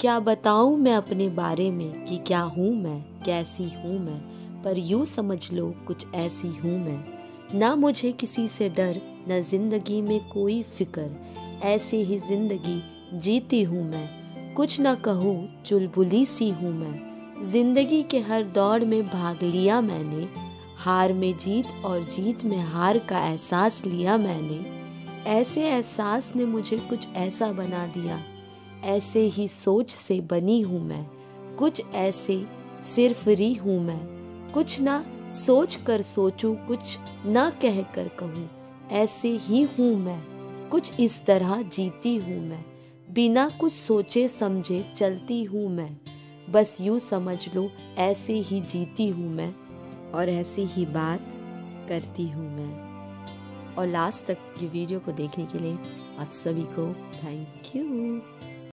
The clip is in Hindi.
क्या बताऊँ मैं अपने बारे में कि क्या हूँ मैं, कैसी हूँ मैं? पर यूँ समझ लो, कुछ ऐसी हूँ मैं। ना मुझे किसी से डर, न ज़िंदगी में कोई फ़िक्र। ऐसे ही ज़िंदगी जीती हूँ मैं। कुछ ना कहूँ, चुलबुली सी हूँ मैं। ज़िंदगी के हर दौड़ में भाग लिया मैंने। हार में जीत और जीत में हार का एहसास लिया मैंने। ऐसे एहसास ने मुझे कुछ ऐसा बना दिया। ऐसे ही सोच से बनी हूँ मैं। कुछ ऐसे सिर्फ़ री हूँ मैं। कुछ ना सोच कर सोचूं, कुछ ना कह कर कहूँ। ऐसे ही हूँ मैं। कुछ इस तरह जीती हूँ मैं। बिना कुछ सोचे समझे चलती हूँ मैं। बस यूँ समझ लो, ऐसे ही जीती हूँ मैं और ऐसी ही बात करती हूँ मैं। और लास्ट तक ये वीडियो को देखने के लिए आप सभी को थैंक यू